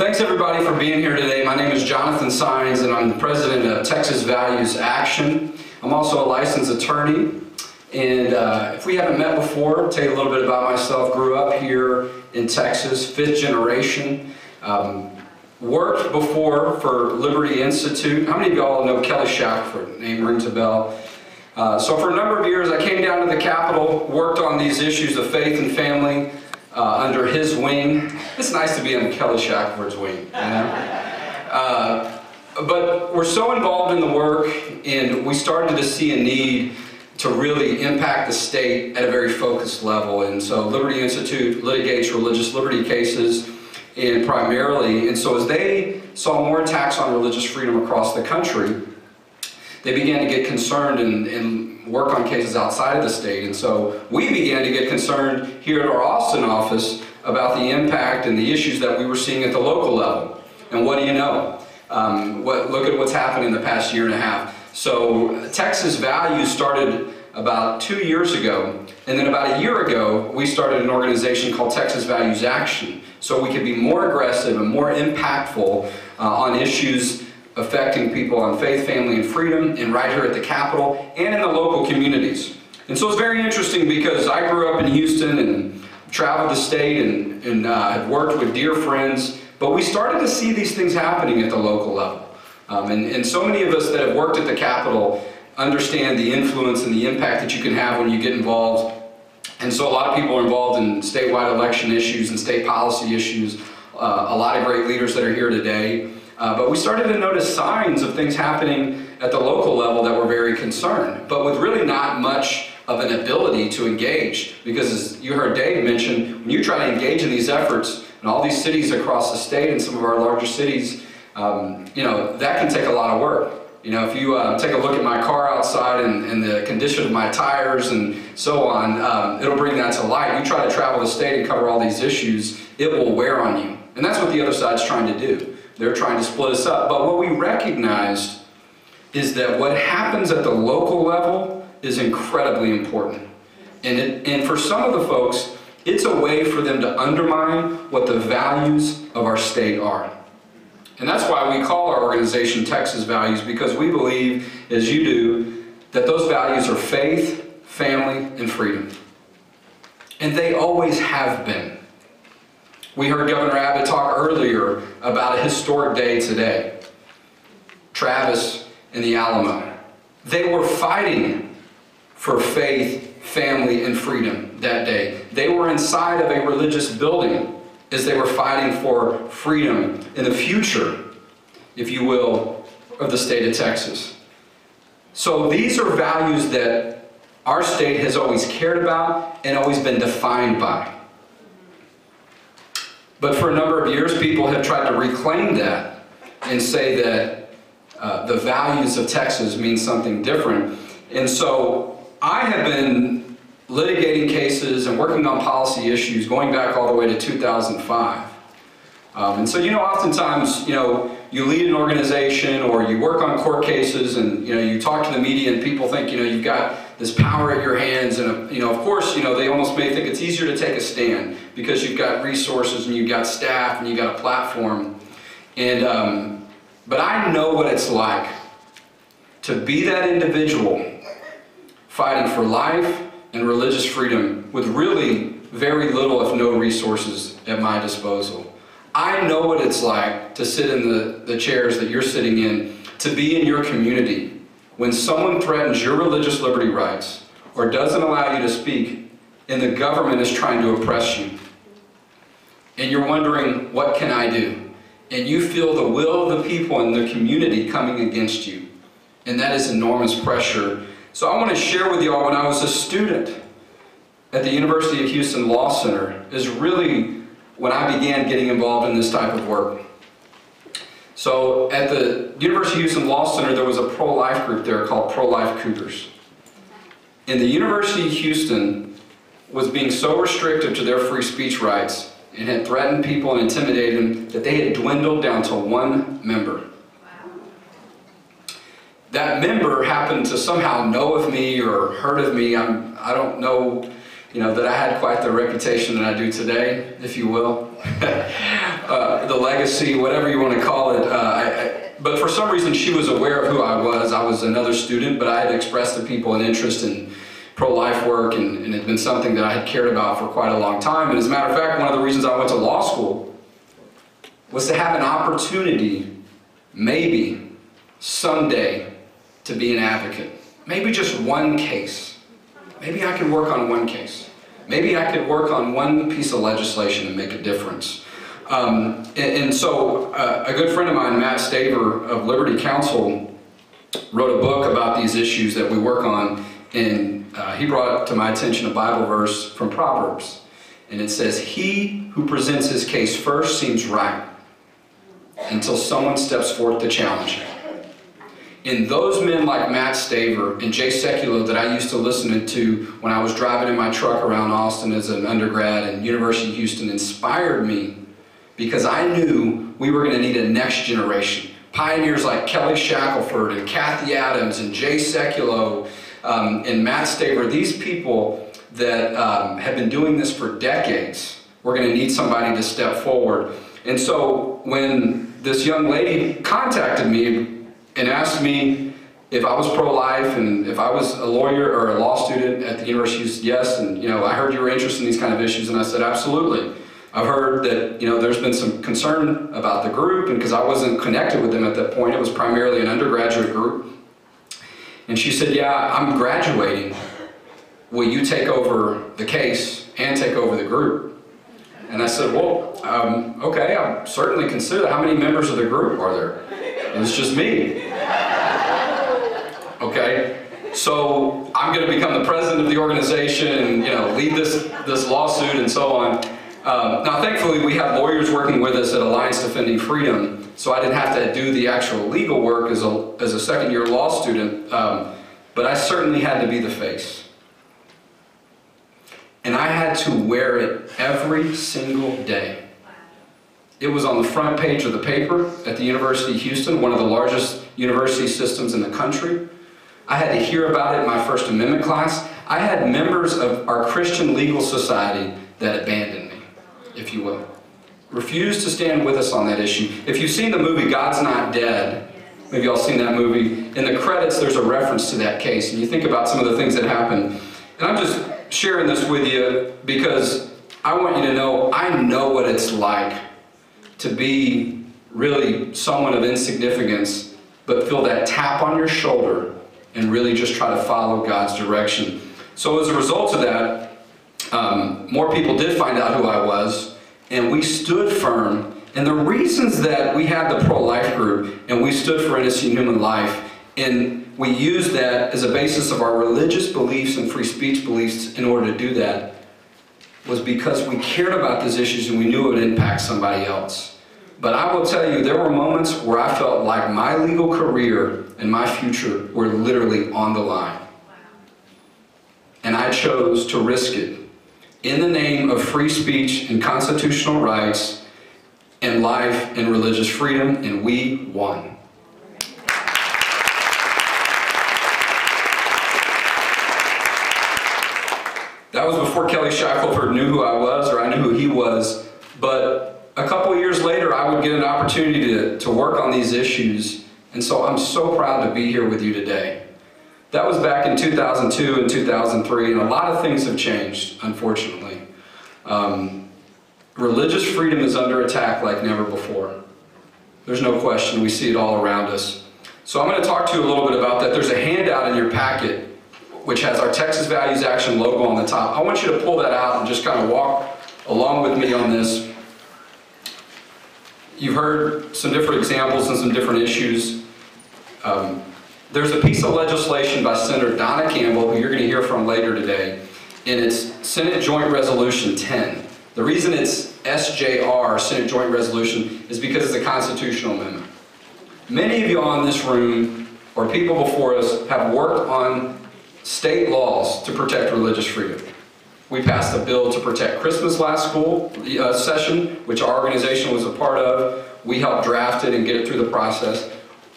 Thanks everybody for being here today. My name is Jonathan Saenz and I'm the president of Texas Values Action. I'm also a licensed attorney. And uh, if we haven't met before, I'll tell you a little bit about myself. Grew up here in Texas, fifth generation. Um, worked before for Liberty Institute. How many of y'all know Kelly Shackelford? Name rings a bell. Uh, so for a number of years, I came down to the Capitol, worked on these issues of faith and family uh, under his wing. It's nice to be under Kelly Shackelford's wing, you know? Uh, but we're so involved in the work, and we started to see a need to really impact the state at a very focused level. And so Liberty Institute litigates religious liberty cases and primarily, and so as they saw more attacks on religious freedom across the country, they began to get concerned and, and, work on cases outside of the state. And so we began to get concerned here at our Austin office about the impact and the issues that we were seeing at the local level. And what do you know? Um, what, look at what's happened in the past year and a half. So Texas Values started about two years ago. And then about a year ago, we started an organization called Texas Values Action. So we could be more aggressive and more impactful uh, on issues affecting people on faith, family, and freedom, and right here at the Capitol, and in the local communities. And so it's very interesting because I grew up in Houston and traveled the state and, and uh, have worked with dear friends, but we started to see these things happening at the local level. Um, and, and so many of us that have worked at the Capitol understand the influence and the impact that you can have when you get involved. And so a lot of people are involved in statewide election issues and state policy issues. Uh, a lot of great leaders that are here today. Uh, but we started to notice signs of things happening at the local level that were very concerned, but with really not much of an ability to engage. Because as you heard Dave mention, when you try to engage in these efforts in all these cities across the state and some of our larger cities, um, you know, that can take a lot of work. You know, if you uh, take a look at my car outside and, and, the condition of my tires and so on, um, it'll bring that to light. You try to travel the state and cover all these issues, it will wear on you. And that's what the other side's trying to do. They're trying to split us up. But what we recognized is that what happens at the local level is incredibly important. And, it, and for some of the folks, it's a way for them to undermine what the values of our state are. And that's why we call our organization Texas Values, because we believe, as you do, that those values are faith, family, and freedom. And they always have been. We heard Governor Abbott talk earlier about a historic day today. Travis and the Alamo. They were fighting for faith, family, and freedom that day. They were inside of a religious building as they were fighting for freedom in the future, if you will, of the state of Texas. So these are values that our state has always cared about and always been defined by. But for a number of years, people have tried to reclaim that and say that uh, the values of Texas mean something different. And so I have been litigating cases and working on policy issues going back all the way to 2005. Um, and so, you know, oftentimes, you know, you lead an organization or you work on court cases and, you know, you talk to the media and people think, you know, you've got this power at your hands. And, you know, of course, you know, they almost may think it's easier to take a stand because you've got resources and you've got staff and you've got a platform. And, um, but I know what it's like to be that individual fighting for life and religious freedom with really very little, if no resources at my disposal. I know what it's like to sit in the, the chairs that you're sitting in, to be in your community. When someone threatens your religious liberty rights or doesn't allow you to speak, and the government is trying to oppress you, and you're wondering, what can I do? And you feel the will of the people in the community coming against you. And that is enormous pressure. So I want to share with you all when I was a student at the University of Houston Law Center is really when I began getting involved in this type of work. So at the University of Houston Law Center, there was a pro-life group there called Pro-Life Cougars. And the University of Houston was being so restrictive to their free speech rights and had threatened people and intimidated them that they had dwindled down to one member. That member happened to somehow know of me or heard of me. I'm, I don't know you know, that I had quite the reputation that I do today, if you will. uh, the legacy, whatever you want to call it. Uh, I, I, but for some reason, she was aware of who I was. I was another student, but I had expressed to people an interest in pro-life work, and, and it had been something that I had cared about for quite a long time. And as a matter of fact, one of the reasons I went to law school was to have an opportunity, maybe someday, to be an advocate. Maybe just one case. Maybe I could work on one case. Maybe I could work on one piece of legislation and make a difference. Um, and, and, so uh, a good friend of mine, Matt Staver of Liberty Counsel, wrote a book about these issues that we work on, and uh, he brought to my attention a Bible verse from Proverbs. And it says, He who presents his case first seems right until someone steps forth to challenge him. And those men like Matt Staver and Jay Sekulow that I used to listen to when I was driving in my truck around Austin as an undergrad and University of Houston inspired me because I knew we were going to need a next generation. Pioneers like Kelly Shackelford and Cathie Adams and Jay Sekulow um, and Matt Staver, these people that um, have been doing this for decades, we're going to need somebody to step forward. And so when this young lady contacted me and asked me if I was pro-life and if I was a lawyer or a law student at the University, yes, and you know, I heard you were interested in these kind of issues, and I said, absolutely. I've heard that you know there's been some concern about the group, and because I wasn't connected with them at that point, it was primarily an undergraduate group. And she said, "Yeah, I'm graduating. Will you take over the case and take over the group?" And I said, "Well, um, okay, I'll certainly consider that. How many members of the group are there?" And it's just me. So I'm going to become the president of the organization and you know lead this this lawsuit and so on. Um, now, thankfully, we have lawyers working with us at Alliance Defending Freedom, so I didn't have to do the actual legal work as a, as a second year law student, um, but I certainly had to be the face. And I had to wear it every single day. It was on the front page of the paper at the University of Houston, one of the largest university systems in the country. I had to hear about it in my First Amendment class. I had members of our Christian legal society that abandoned me if you will. Refused to stand with us on that issue. If you've seen the movie God's Not Dead, maybe y'all seen that movie, in the credits there's a reference to that case, and you think about some of the things that happened. And I'm just sharing this with you because I want you to know I know what it's like to be really someone of insignificance, but feel that tap on your shoulder and really just try to follow God's direction. So as a result of that, um, more people did find out who I was, and we stood firm. And the reasons that we had the pro-life group and we stood for innocent human life, and we used that as a basis of our religious beliefs and free speech beliefs in order to do that, was because we cared about these issues and we knew it would impact somebody else. But I will tell you, there were moments where I felt like my legal career and my future were literally on the line. And I chose to risk it in the name of free speech and constitutional rights and life and religious freedom, and we won. That was before Kelly Shackelford knew who I was or I knew who he was, but a couple years later I would get an opportunity to, to work on these issues, and so I'm so proud to be here with you today. That was back in 2002 and 2003, and a lot of things have changed, unfortunately. Um, religious freedom is under attack like never before. There's no question. We see it all around us. So I'm going to talk to you a little bit about that. There's a handout in your packet which has our Texas Values Action logo on the top. I want you to pull that out and just kind of walk along with me on this. You've heard some different examples and some different issues. Um, there's a piece of legislation by Senator Donna Campbell, who you're going to hear from later today, and it's Senate Joint Resolution 10. The reason it's SJR, Senate Joint Resolution, is because it's a constitutional amendment. Many of you on this room, or people before us, have worked on state laws to protect religious freedom. We passed a bill to protect Christmas last school uh, session, which our organization was a part of. We helped draft it and get it through the process.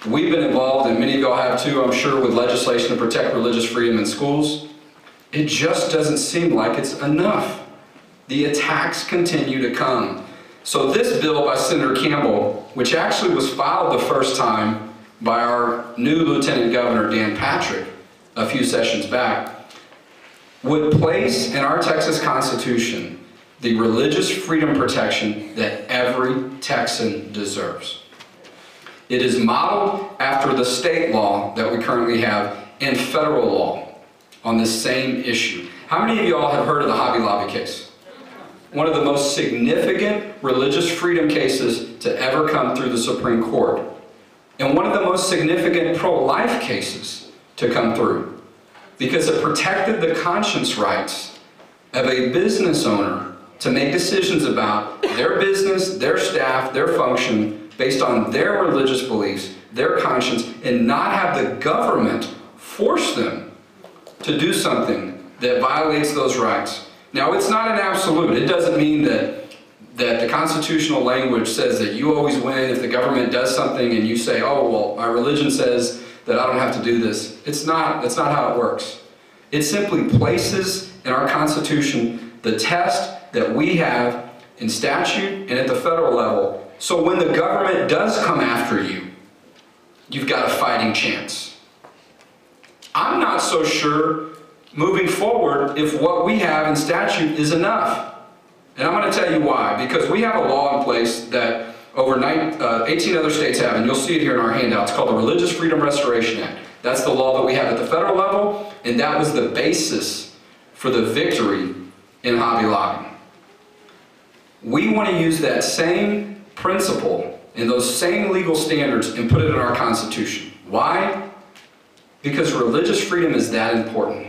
We've been involved, and many of y'all have too, I'm sure, with legislation to protect religious freedom in schools. it just doesn't seem like it's enough. The attacks continue to come. So this bill by Senator Campbell, which actually was filed the first time by our new Lieutenant Governor Dan Patrick a few sessions back, would place in our Texas Constitution the religious freedom protection that every Texan deserves. It is modeled after the state law that we currently have and federal law on this same issue. How many of y'all have heard of the Hobby Lobby case? One of the most significant religious freedom cases to ever come through the Supreme Court. And one of the most significant pro-life cases to come through because it protected the conscience rights of a business owner to make decisions about their business, their staff, their function based on their religious beliefs, their conscience, and not have the government force them to do something that violates those rights. Now, it's not an absolute. It doesn't mean that that the constitutional language says that you always win if the government does something and you say, oh, well, my religion says that I don't have to do this. It's not, that's not how it works. It simply places in our Constitution the test that we have in statute and at the federal level. So when the government does come after you, you've got a fighting chance. I'm not so sure moving forward if what we have in statute is enough. And I'm going to tell you why. Because we have a law in place that over uh, 18 other states have, and you'll see it here in our handout. It's called the Religious Freedom Restoration Act. That's the law that we have at the federal level, and that was the basis for the victory in Hobby Lobby. We want to use that same principle and those same legal standards and put it in our Constitution. Why? Because religious freedom is that important.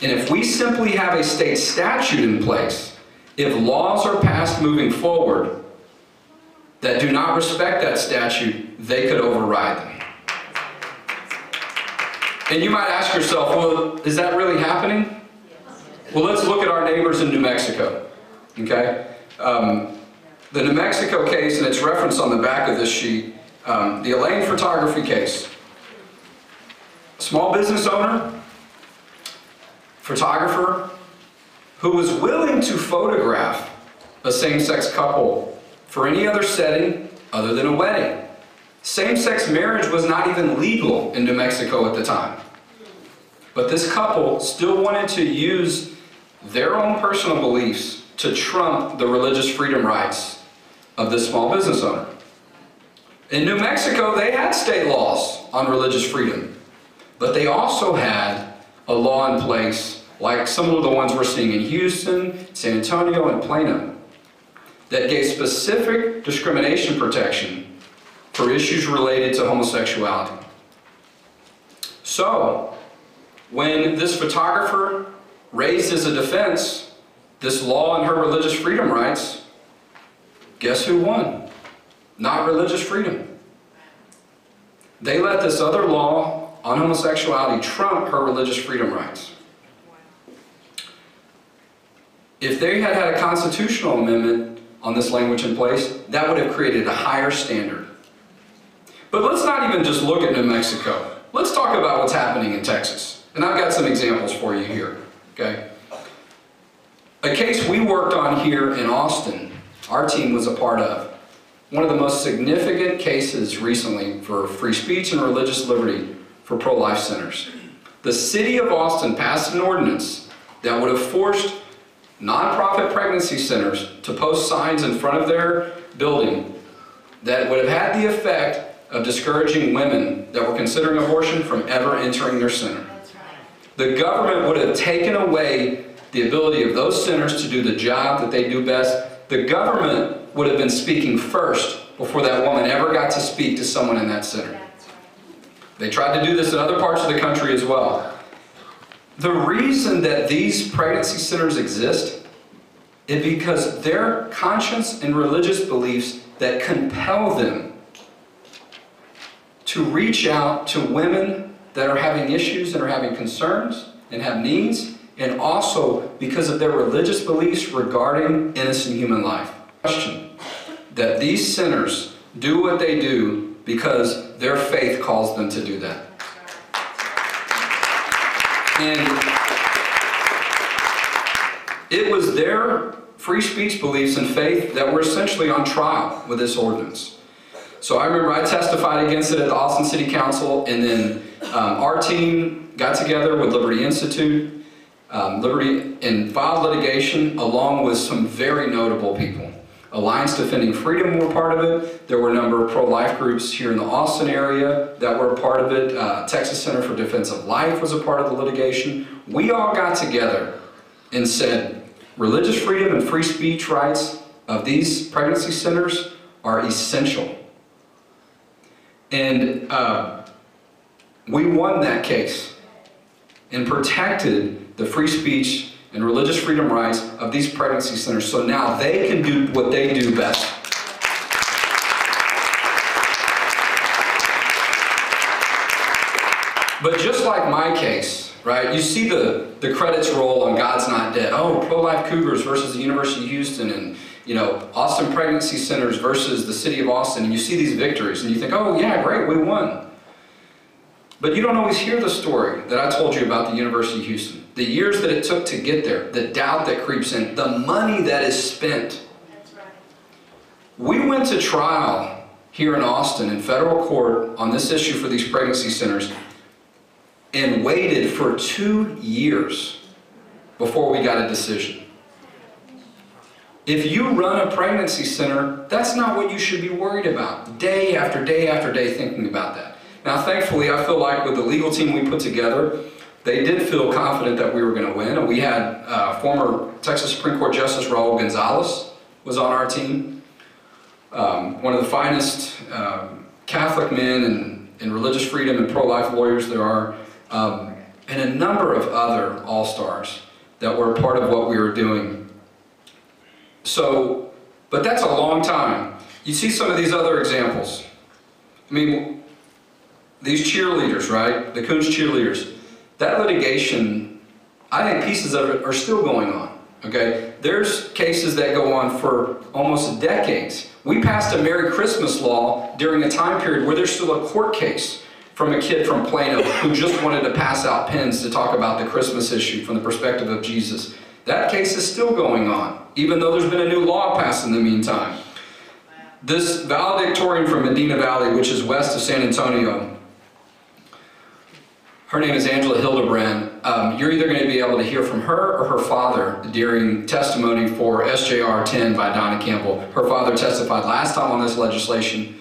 And if we simply have a state statute in place, if laws are passed moving forward that do not respect that statute, they could override them. And you might ask yourself, well, is that really happening? Well, let's look at our neighbors in New Mexico, okay? Um, the New Mexico case, and it's referenced on the back of this sheet, um, the Elane photography case. Small business owner, photographer, who was willing to photograph a same-sex couple for any other setting other than a wedding. Same-sex marriage was not even legal in New Mexico at the time. But this couple still wanted to use their own personal beliefs to trump the religious freedom rights of this small business owner. In New Mexico, they had state laws on religious freedom, but they also had a law in place like some of the ones we're seeing in Houston, San Antonio, and Plano, that gave specific discrimination protection for issues related to homosexuality. So, when this photographer raised as a defense this law and her religious freedom rights, guess who won? Not religious freedom. They let this other law on homosexuality trump her religious freedom rights. If they had had a constitutional amendment on this language in place, that would have created a higher standard. But let's not even just look at New Mexico. Let's talk about what's happening in Texas. And I've got some examples for you here, okay? A case we worked on here in Austin, our team was a part of. One of the most significant cases recently for free speech and religious liberty for pro-life centers. The city of Austin passed an ordinance that would have forced nonprofit pregnancy centers to post signs in front of their building that would have had the effect of discouraging women that were considering abortion from ever entering their center. The government would have taken away the ability of those centers to do the job that they do best. The government would have been speaking first before that woman ever got to speak to someone in that center. They tried to do this in other parts of the country as well. The reason that these pregnancy centers exist is because their conscience and religious beliefs that compel them to reach out to women that are having issues and are having concerns and have needs, and also because of their religious beliefs regarding innocent human life. Question that these centers do what they do because their faith calls them to do that. And It was their free speech beliefs and faith that were essentially on trial with this ordinance. So I remember I testified against it at the Austin City Council, and then um, our team got together with Liberty Institute, um, Liberty, and filed litigation along with some very notable people. Alliance Defending Freedom were part of it. There were a number of pro-life groups here in the Austin area that were a part of it. Uh, Texas Center for Defense of Life was a part of the litigation. We all got together and said, religious freedom and free speech rights of these pregnancy centers are essential. And uh, we won that case and protected the free speech and religious freedom rights of these pregnancy centers so now they can do what they do best. But just like my case, right, you see the, the credits roll on God's Not Dead. Oh, pro-life cougars versus the University of Houston and, you know, Austin Pregnancy Centers versus the City of Austin. And you see these victories and you think, oh yeah, great, we won. But you don't always hear the story that I told you about the University of Houston. The years that it took to get there, the doubt that creeps in, the money that is spent. We went to trial here in Austin in federal court on this issue for these pregnancy centers and waited for two years before we got a decision. If you run a pregnancy center, that's not what you should be worried about. Day after day after day thinking about that. Now, thankfully, I feel like with the legal team we put together, they did feel confident that we were going to win. And we had uh, former Texas Supreme Court Justice Raul Gonzalez was on our team. Um, one of the finest um, Catholic men and, and religious freedom and pro-life lawyers there are um, and a number of other all-stars that were part of what we were doing. So, but that's a long time. You see some of these other examples. I mean, these cheerleaders, right? The Kountze cheerleaders. That litigation, I think pieces of it are still going on. Okay? There's cases that go on for almost decades. We passed a Merry Christmas law during a time period where there's still a court case from a kid from Plano who just wanted to pass out pens to talk about the Christmas issue from the perspective of Jesus. That case is still going on, even though there's been a new law passed in the meantime. This valedictorian from Medina Valley, which is west of San Antonio, her name is Angela Hildebrand. Um, you're either going to be able to hear from her or her father during testimony for SJR 10 by Donna Campbell. Her father testified last time on this legislation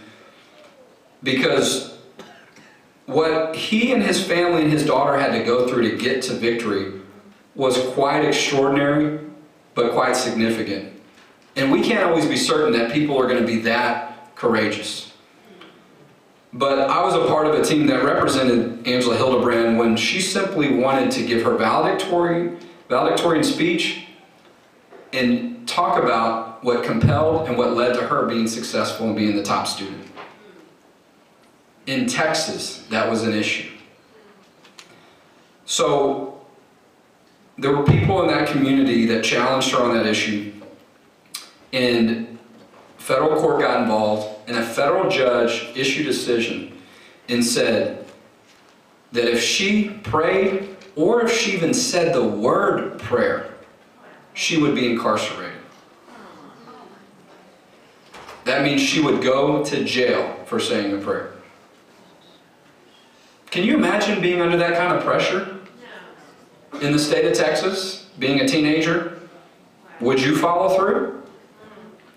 because what he and his family and his daughter had to go through to get to victory was quite extraordinary, but quite significant. And we can't always be certain that people are going to be that courageous. But I was a part of a team that represented Angela Hildebrand when she simply wanted to give her valedictorian, valedictorian speech and talk about what compelled and what led to her being successful and being the top student. In Texas, that was an issue. So there were people in that community that challenged her on that issue, and federal court got involved, and a federal judge issued a decision and said that if she prayed, or if she even said the word prayer, she would be incarcerated. That means she would go to jail for saying a prayer. Can you imagine being under that kind of pressure in the state of Texas, being a teenager? Would you follow through?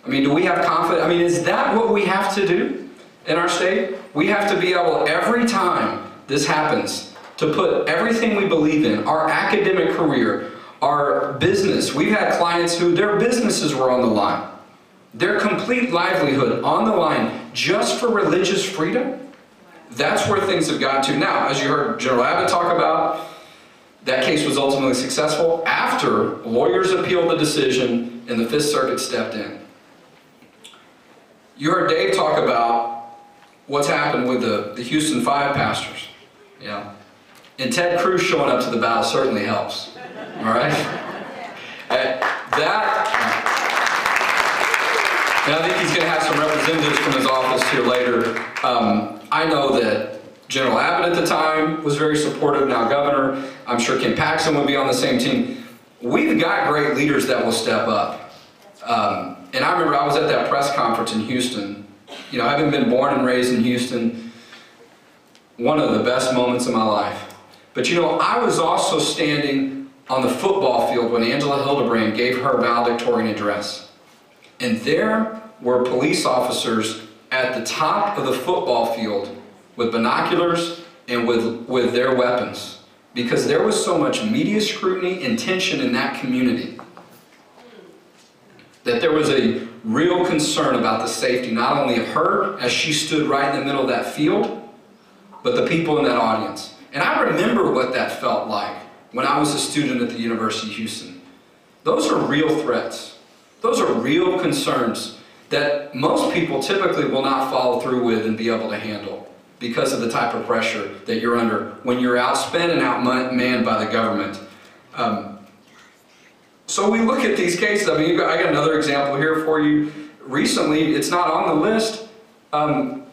I mean, do we have confidence? I mean, is that what we have to do in our state? We have to be able, every time this happens, to put everything we believe in, our academic career, our business. We've had clients who their businesses were on the line. Their complete livelihood on the line just for religious freedom? That's where things have gotten to now. As you heard General Abbott talk about, that case was ultimately successful after lawyers appealed the decision and the Fifth Circuit stepped in. You heard Dave talk about what's happened with the, the Houston Five pastors. Yeah. And Ted Cruz showing up to the battle certainly helps. All right? Uh, that, and I think he's going to have some representatives from his office here later. Um, I know that General Abbott at the time was very supportive, now governor. I'm sure Ken Paxton would be on the same team. we've got great leaders that will step up. Um, and I remember I was at that press conference in Houston. You know, having been born and raised in Houston, one of the best moments of my life. But you know, I was also standing on the football field when Angela Hildebrand gave her valedictorian address. And there were police officers at the top of the football field with binoculars and with, with their weapons because there was so much media scrutiny and tension in that community that there was a real concern about the safety not only of her as she stood right in the middle of that field, but the people in that audience. And I remember what that felt like when I was a student at the University of Houston. Those are real threats. Those are real concerns that most people typically will not follow through with and be able to handle because of the type of pressure that you're under when you're outspent and outmanned by the government. Um, so we look at these cases. I mean, I got another example here for you. Recently, it's not on the list, um,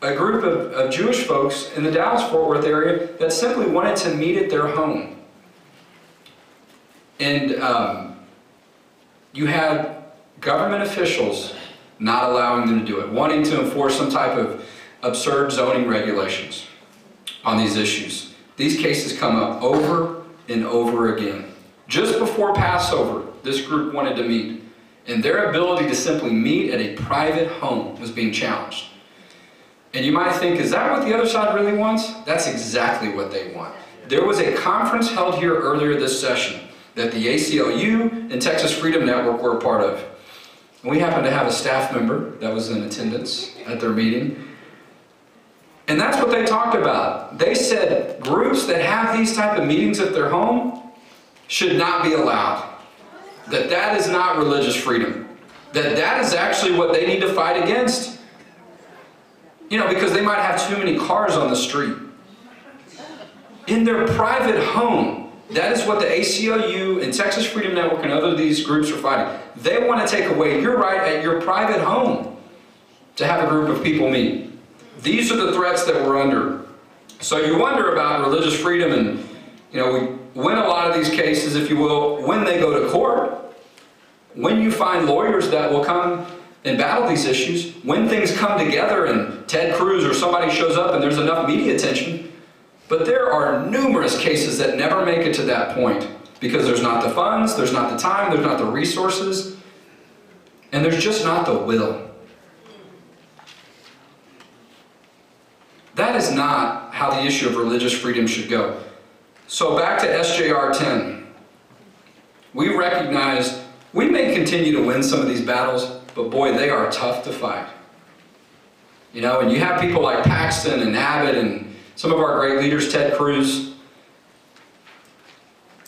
a group of, of Jewish folks in the Dallas-Fort Worth area that simply wanted to meet at their home. And um, you had government officials not allowing them to do it, wanting to enforce some type of absurd zoning regulations on these issues. These cases come up over and over again. Just before Passover, this group wanted to meet, and their ability to simply meet at a private home was being challenged. And you might think, is that what the other side really wants? That's exactly what they want. There was a conference held here earlier this session that the ACLU and Texas Freedom Network were a part of. And we happened to have a staff member that was in attendance at their meeting. And that's what they talked about. They said groups that have these type of meetings at their home should not be allowed. That that is not religious freedom. That that is actually what they need to fight against. You know, because they might have too many cars on the street. In their private home, that is what the ACLU and Texas Freedom Network and other these groups are fighting. They want to take away your right at your private home to have a group of people meet. These are the threats that we're under. So you wonder about religious freedom and, you know, we win a lot of these cases, if you will, when they go to court. When you find lawyers that will come and battle these issues, when things come together and Ted Cruz or somebody shows up and there's enough media attention, but there are numerous cases that never make it to that point because there's not the funds, there's not the time, there's not the resources, and there's just not the will. That is not how the issue of religious freedom should go. So back to SJR 10. We recognize we may continue to win some of these battles, but boy, they are tough to fight. You know, and you have people like Paxton and Abbott and some of our great leaders, Ted Cruz.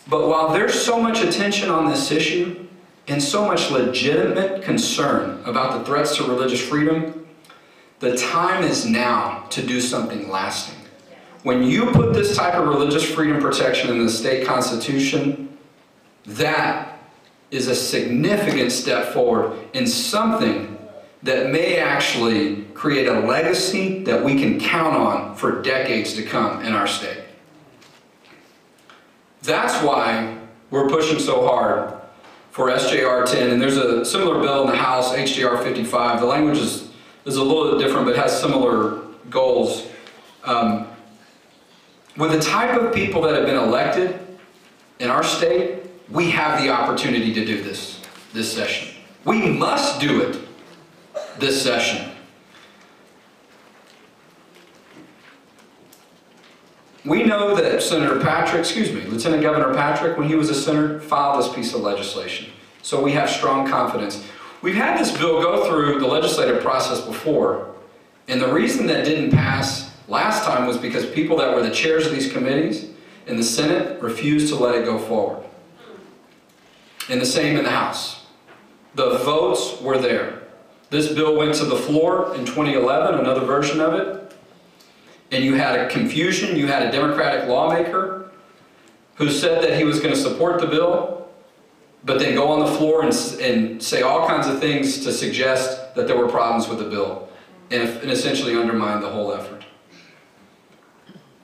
But while there's so much attention on this issue and so much legitimate concern about the threats to religious freedom, the time is now to do something lasting. When you put this type of religious freedom protection in the state constitution, that is a significant step forward in something that may actually create a legacy that we can count on for decades to come in our state. That's why we're pushing so hard for SJR 10, and there's a similar bill in the House, HJR 55. The language is, is a little bit different, but has similar goals. Um, with the type of people that have been elected in our state, we have the opportunity to do this this session. We must do it this session. We know that Senator Patrick, excuse me, Lieutenant Governor Patrick, when he was a senator, filed this piece of legislation. So we have strong confidence. We've had this bill go through the legislative process before, and the reason that didn't pass last time was because people that were the chairs of these committees in the Senate refused to let it go forward. And the same in the House. The votes were there. This bill went to the floor in 2011, another version of it. And you had a confusion. You had a Democratic lawmaker who said that he was going to support the bill, but then go on the floor and, and say all kinds of things to suggest that there were problems with the bill and, and essentially undermine the whole effort.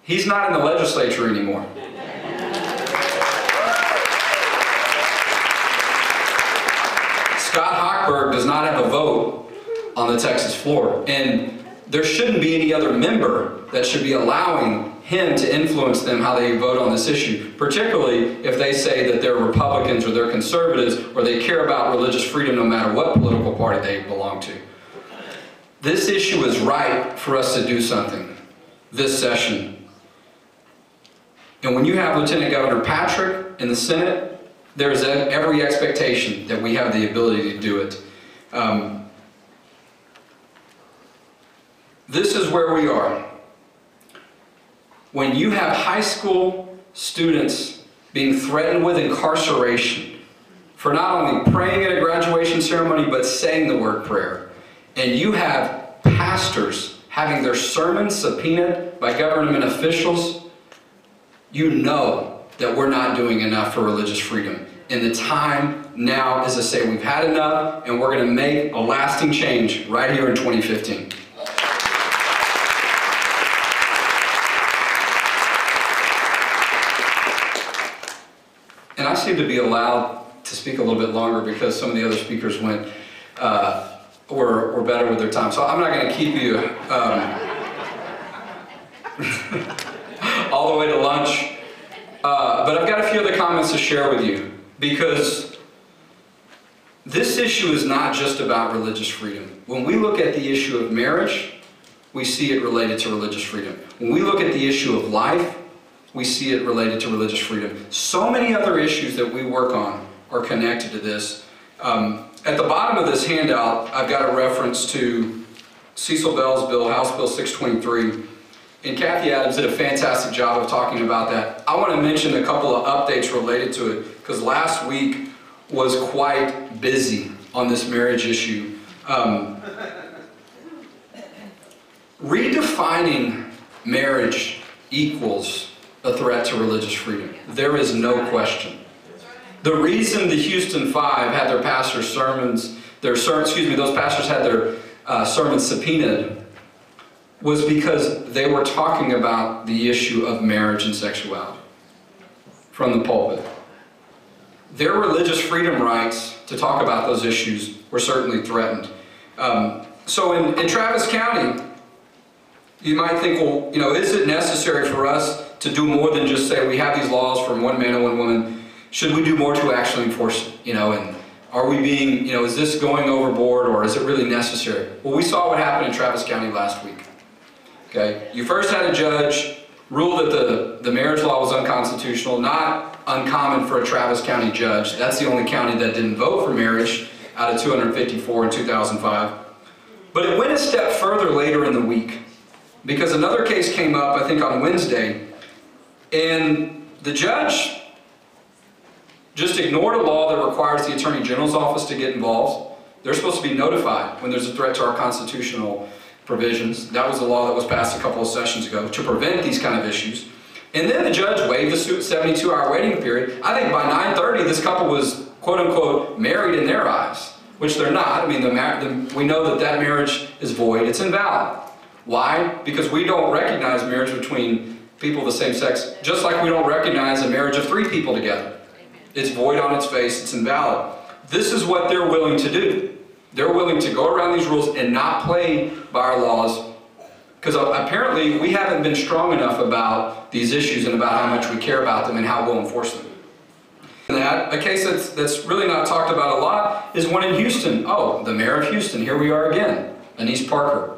He's not in the legislature anymore. Scott Hochberg does not have a vote on the Texas floor. And there shouldn't be any other member that should be allowing him to influence them how they vote on this issue, particularly if they say that they're Republicans or they're conservatives or they care about religious freedom no matter what political party they belong to. This issue is right for us to do something this session. And when you have Lieutenant Governor Patrick in the Senate, there's every expectation that we have the ability to do it. Um, this is where we are. When you have high school students being threatened with incarceration for not only praying at a graduation ceremony, but saying the word prayer, and you have pastors having their sermons subpoenaed by government officials, you know that we're not doing enough for religious freedom. And the time now is to say we've had enough and we're going to make a lasting change right here in 2015. And I seem to be allowed to speak a little bit longer because some of the other speakers went uh, were, were better with their time. So I'm not going to keep you um, all the way to lunch. Uh, but I've got a few other comments to share with you because this issue is not just about religious freedom. When we look at the issue of marriage, we see it related to religious freedom. When we look at the issue of life, we see it related to religious freedom. So many other issues that we work on are connected to this. Um, at the bottom of this handout, I've got a reference to Cecil Bell's bill, House Bill 623. And Cathie Adams did a fantastic job of talking about that. I want to mention a couple of updates related to it because last week was quite busy on this marriage issue. Um, redefining marriage equals a threat to religious freedom. There is no question. The reason the Houston Five had their pastors' sermons, their excuse me, those pastors had their uh, sermons subpoenaed was because they were talking about the issue of marriage and sexuality from the pulpit. Their religious freedom rights to talk about those issues were certainly threatened. Um, so in, in Travis County, you might think, well, you know, is it necessary for us to do more than just say we have these laws from one man and one woman? Should we do more to actually enforce it? You know, and are we being, you know, is this going overboard or is it really necessary? Well, we saw what happened in Travis County last week. Okay, you first had a judge rule that the, the marriage law was unconstitutional, not uncommon for a Travis County judge. That's the only county that didn't vote for marriage out of 254 in 2005. But it went a step further later in the week because another case came up, I think on Wednesday, and the judge just ignored a law that requires the Attorney General's office to get involved. They're supposed to be notified when there's a threat to our constitutional provisions. That was a law that was passed a couple of sessions ago to prevent these kind of issues. And then the judge waived the 72-hour waiting period. I think by 9.30, this couple was, quote-unquote, married in their eyes, which they're not. I mean, the, the, we know that that marriage is void. It's invalid. Why? Because we don't recognize marriage between people of the same sex, just like we don't recognize a marriage of three people together. It's void on its face. It's invalid. This is what they're willing to do. They're willing to go around these rules and not play by our laws because uh, apparently we haven't been strong enough about these issues and about how much we care about them and how we'll enforce them. And that, a case that's, that's really not talked about a lot is one in Houston. Oh, the mayor of Houston, here we are again, Annise Parker.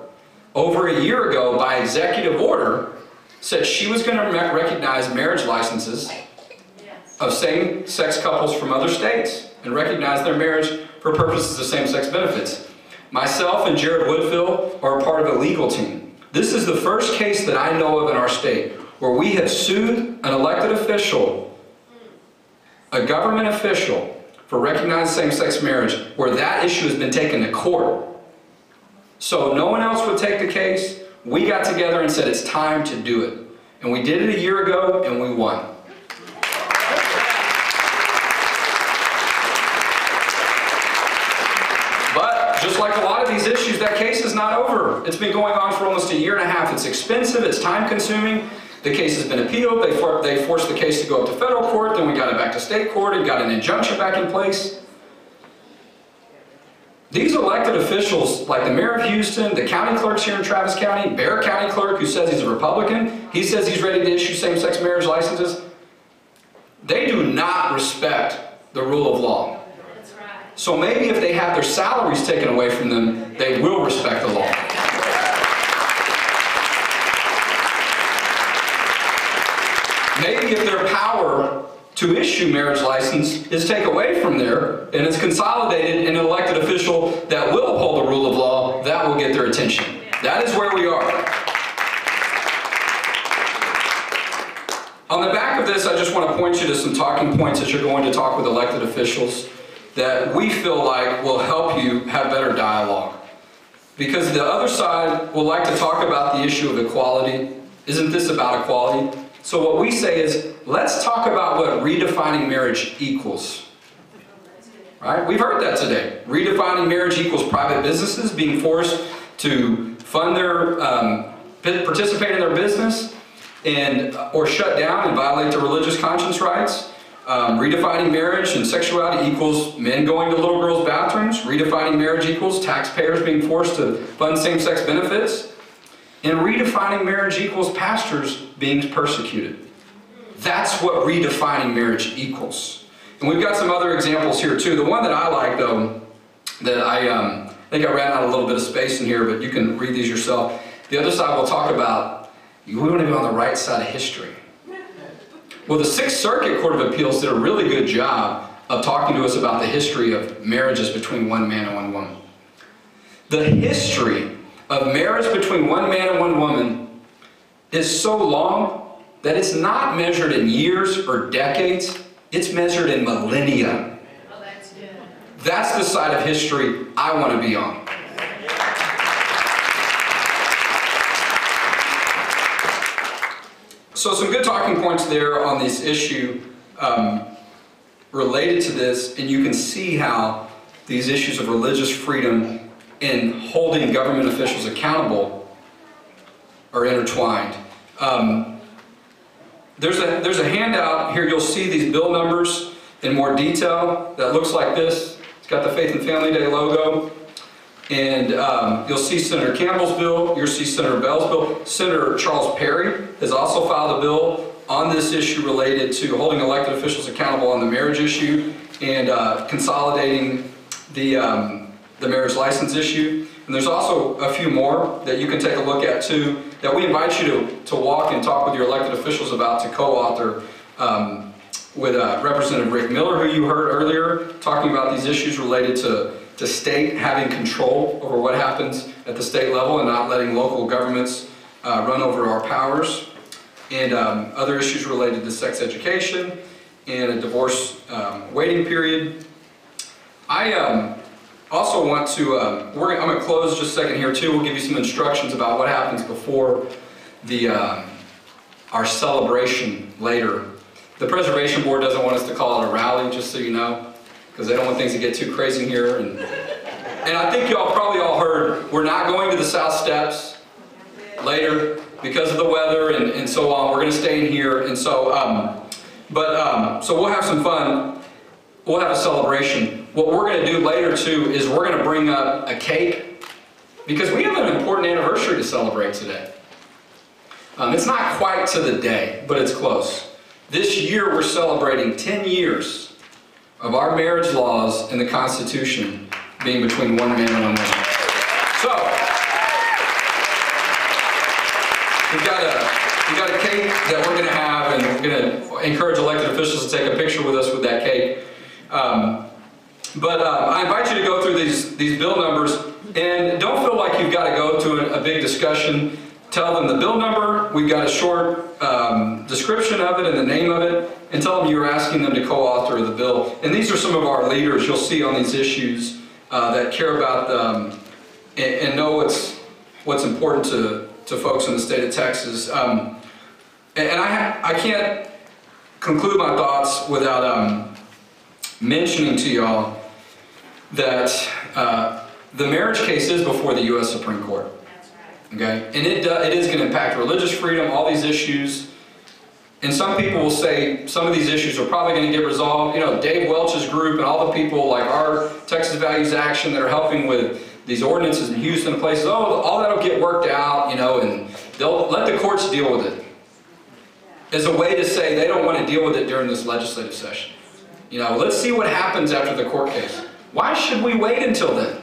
Over a year ago, by executive order, said she was going to recognize marriage licenses of same-sex couples from other states and recognize their marriage for purposes of same-sex benefits. Myself and Jared Woodfill are part of a legal team. This is the first case that I know of in our state where we have sued an elected official, a government official, for recognized same-sex marriage, where that issue has been taken to court. So no one else would take the case. We got together and said it's time to do it. And we did it a year ago and we won. like a lot of these issues, that case is not over. It's been going on for almost a year and a half. It's expensive, it's time consuming. The case has been appealed. They, for, they forced the case to go up to federal court, then we got it back to state court and got an injunction back in place. These elected officials, like the mayor of Houston, the county clerks here in Travis County, Bexar County clerk who says he's a Republican, he says he's ready to issue same-sex marriage licenses. They do not respect the rule of law. So maybe if they have their salaries taken away from them, they will respect the law. Maybe if their power to issue marriage license is taken away from there and it's consolidated in an elected official that will uphold the rule of law, that will get their attention. That is where we are. On the back of this, I just want to point you to some talking points as you're going to talk with elected officials that we feel like will help you have better dialogue. Because the other side will like to talk about the issue of equality. Isn't this about equality? So what we say is, let's talk about what redefining marriage equals. Right? We've heard that today. Redefining marriage equals private businesses being forced to fund their, um, participate in their business, and or shut down and violate their religious conscience rights. Um, redefining marriage and sexuality equals men going to little girls' bathrooms. Redefining marriage equals taxpayers being forced to fund same-sex benefits. And redefining marriage equals pastors being persecuted. That's what redefining marriage equals. And we've got some other examples here too. The one that I like though, that I um, think I ran out a little bit of space in here, but you can read these yourself. The other side we'll talk about, we want to be on the right side of history. Well, the Sixth Circuit Court of Appeals did a really good job of talking to us about the history of marriages between one man and one woman. The history of marriage between one man and one woman is so long that it's not measured in years or decades, it's measured in millennia. That's good. That's the side of history I want to be on. So some good talking points there on this issue um, related to this, and you can see how these issues of religious freedom and holding government officials accountable are intertwined. Um, there's a, there's a handout here, you'll see these bill numbers in more detail that looks like this. It's got the Faith and Family Day logo. And um, you'll see Senator Campbell's bill, you'll see Senator Bell's bill. Senator Charles Perry has also filed a bill on this issue related to holding elected officials accountable on the marriage issue and uh, consolidating the, um, the marriage license issue. And there's also a few more that you can take a look at too, that we invite you to, to walk and talk with your elected officials about to co-author um, with uh, Representative Rick Miller, who you heard earlier, talking about these issues related to, to state having control over what happens at the state level and not letting local governments uh, run over our powers, and um, other issues related to sex education and a divorce um, waiting period. I um, also want to, we're, I'm going to close just a second here too. We'll give you some instructions about what happens before the, um, our celebration later. The Preservation Board doesn't want us to call it a rally, just so you know, because they don't want things to get too crazy here. And, and I think y'all probably all heard, we're not going to the South Steps later because of the weather and, and so on. We're going to stay in here. And so, um, but, um, so we'll have some fun. We'll have a celebration. What we're going to do later too is we're going to bring up a cake because we have an important anniversary to celebrate today. Um, it's not quite to the day, but it's close. This year we're celebrating 10 years of our marriage laws and the Constitution being between one man and one woman. So, we've got a, we've got a cake that we're going to have, and we're going to encourage elected officials to take a picture with us with that cake. Um, but uh, I invite you to go through these, these bill numbers, and don't feel like you've got to go to a, a big discussion. Tell them the bill number, we've got a short um, description of it and the name of it, and tell them you're asking them to co-author the bill. And these are some of our leaders you'll see on these issues uh, that care about them and, and know what's, what's important to, to folks in the state of Texas. Um, and, I, I can't conclude my thoughts without um, mentioning to y'all that uh, the marriage case is before the U.S. Supreme Court. Okay, and it, it is going to impact religious freedom, all these issues. And some people will say some of these issues are probably going to get resolved. You know, Dave Welch's group and all the people like our Texas Values Action that are helping with these ordinances in Houston and places, oh, all that'll get worked out, you know, and they'll let the courts deal with it. As a way to say they don't want to deal with it during this legislative session. You know, let's see what happens after the court case. Why should we wait until then?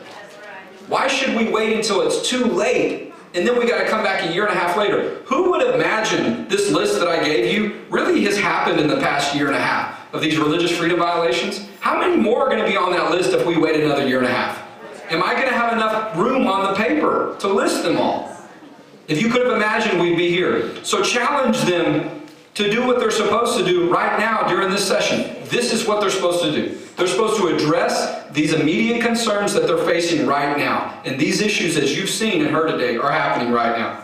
Why should we wait until it's too late and then we got to come back a year and a half later? Who would imagine this list that I gave you really has happened in the past year and a half of these religious freedom violations? How many more are going to be on that list if we wait another year and a half? Am I going to have enough room on the paper to list them all? If you could have imagined, we'd be here. So challenge them to do what they're supposed to do right now during this session. This is what they're supposed to do. They're supposed to address these immediate concerns that they're facing right now. And these issues, as you've seen and heard today, are happening right now.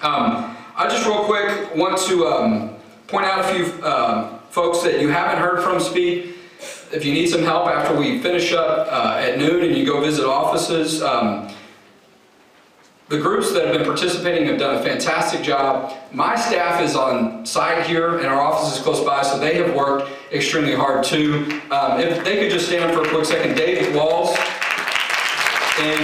Um, I just real quick want to um, point out a few um, folks that you haven't heard from speak. If you need some help after we finish up uh, at noon and you go visit offices, um, the groups that have been participating have done a fantastic job. My staff is on site here and our office is close by, so they have worked extremely hard too. Um, if they could just stand up for a quick second. David Walls, and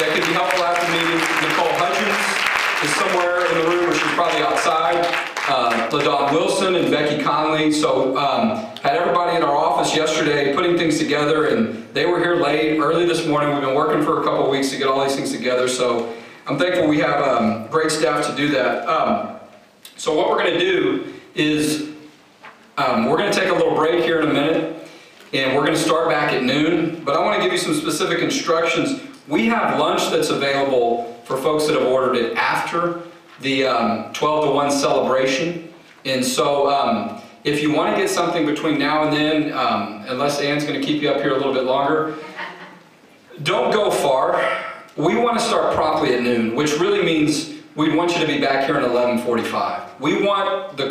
that could be helpful after meeting. Nicole Hudgens is somewhere in the room, or she's probably outside. Uh, LaDon Wilson and Becky Conley. So um, had everybody in our office yesterday putting things together, and they were here late, early this morning. We've been working for a couple weeks to get all these things together. So I'm thankful we have um, great staff to do that. Um, so what we're going to do is um, we're going to take a little break here in a minute, and we're going to start back at noon. But I want to give you some specific instructions. We have lunch that's available for folks that have ordered it after the um, 12 to 1 celebration. And so um, if you want to get something between now and then, um, unless Ann's going to keep you up here a little bit longer, don't go far. We want to start promptly at noon, which really means we want you to be back here at 11:45. We want the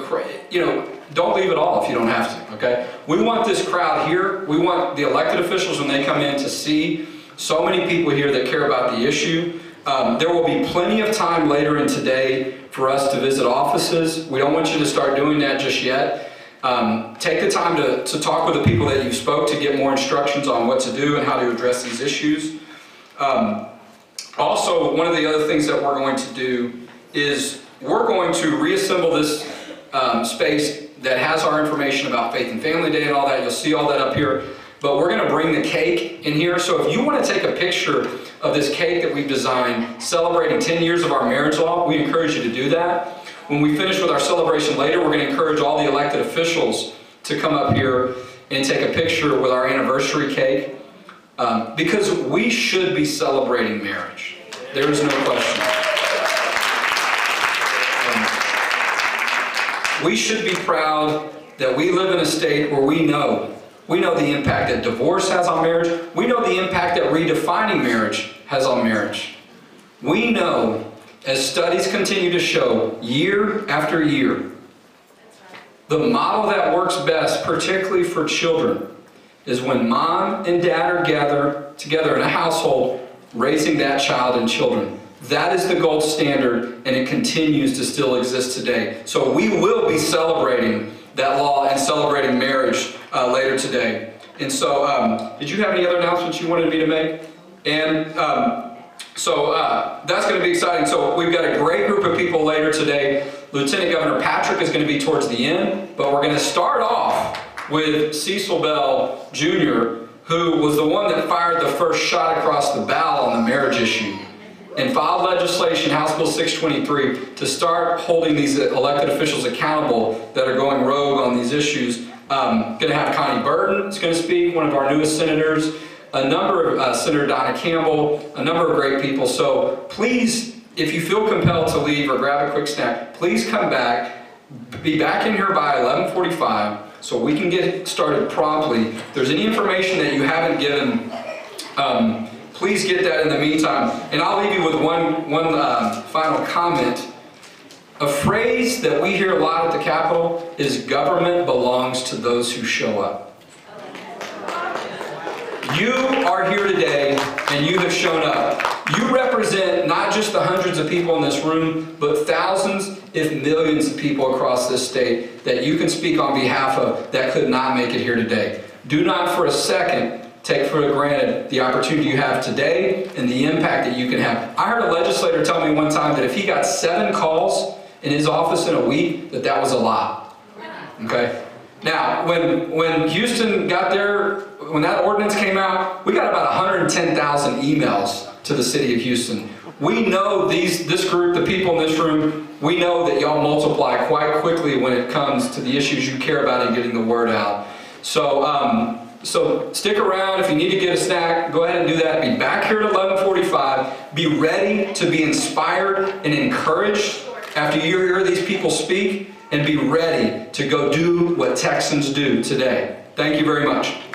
you know, don't leave at all if you don't have to, okay? We want this crowd here. We want the elected officials when they come in to see so many people here that care about the issue. Um, there will be plenty of time later in today for us to visit offices. We don't want you to start doing that just yet. Um, take the time to, to talk with the people that you spoke to get more instructions on what to do and how to address these issues. Um, also, one of the other things that we're going to do is we're going to reassemble this um, space that has our information about Faith and Family Day and all that. You'll see all that up here. But we're going to bring the cake in here. So if you want to take a picture of this cake that we've designed celebrating 10 years of our marriage law, we encourage you to do that. When we finish with our celebration later, we're going to encourage all the elected officials to come up here and take a picture with our anniversary cake. Um, because we should be celebrating marriage. There is no question. Um, we should be proud that we live in a state where we know we know the impact that divorce has on marriage. We know the impact that redefining marriage has on marriage. We know, as studies continue to show year after year, the model that works best, particularly for children, is when mom and dad are gather, together in a household raising that child and children. That is the gold standard, and it continues to still exist today. So we will be celebrating that law and celebrating marriage uh, later today. And so, um, did you have any other announcements you wanted me to make? And um, so uh, that's going to be exciting. So we've got a great group of people later today. Lieutenant Governor Patrick is going to be towards the end, but we're going to start off with Cecil Bell Jr., who was the one that fired the first shot across the bow on the marriage issue and filed legislation, House Bill 623, to start holding these elected officials accountable that are going rogue on these issues. Um, going to have Konni Burton is going to speak, one of our newest senators, a number of uh, Senator Donna Campbell, a number of great people. So please, if you feel compelled to leave or grab a quick snack, please come back. Be back in here by 1145 so we can get started promptly. If there's any information that you haven't given, um, please get that in the meantime. And I'll leave you with one, one uh, final comment. A phrase that we hear a lot at the Capitol is government belongs to those who show up. You are here today and you have shown up. You represent not just the hundreds of people in this room, but thousands, if millions of people across this state that you can speak on behalf of that could not make it here today. Do not for a second take for granted the opportunity you have today and the impact that you can have. I heard a legislator tell me one time that if he got seven calls in his office in a week, that that was a lot. Okay? Now, when, when Houston got there, when that ordinance came out, we got about 110,000 emails to the city of Houston. We know these, this group, the people in this room, we know that y'all multiply quite quickly when it comes to the issues you care about and getting the word out. So, um, so stick around. If you need to get a snack, go ahead and do that. Be back here at 1145. Be ready to be inspired and encouraged after you hear these people speak and be ready to go do what Texans do today. Thank you very much.